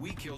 We killed